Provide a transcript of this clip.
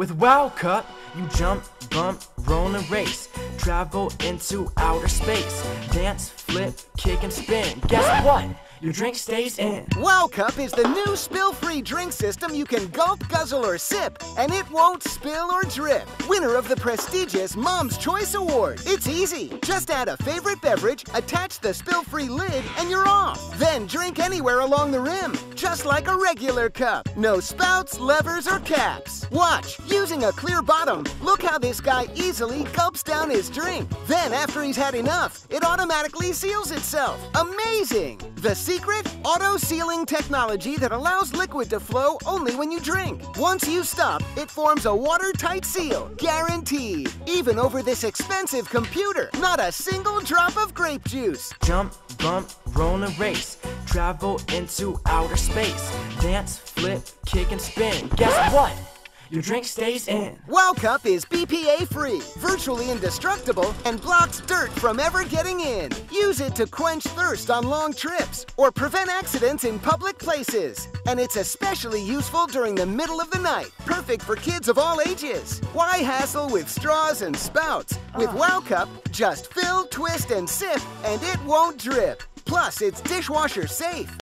With Wow Cup, you jump, bump, roll and race. Travel into outer space. Dance, flip, kick and spin. Guess what? Your drink stays in. Wow Cup is the new spill-free drink system you can gulp, guzzle, or sip, and it won't spill or drip. Winner of the prestigious Mom's Choice Award. It's easy. Just add a favorite beverage, attach the spill-free lid, and you're off. Then drink anywhere along the rim, just like a regular cup. No spouts, levers, or caps. Watch, using a clear bottom, look how this guy easily gulps down his drink. Then after he's had enough, it automatically seals itself. Amazing! The secret? Auto-sealing technology that allows liquid to flow only when you drink. Once you stop, it forms a watertight seal. Guaranteed. Even over this expensive computer, not a single drop of grape juice. Jump, bump, roll and race. Travel into outer space. Dance, flip, kick and spin. Guess what? Your drink stays in. Wow Cup is BPA free, virtually indestructible, and blocks dirt from ever getting in. Use it to quench thirst on long trips or prevent accidents in public places. And it's especially useful during the middle of the night, perfect for kids of all ages. Why hassle with straws and spouts? With ah. Wow Cup, just fill, twist, and sip, and it won't drip. Plus, it's dishwasher safe.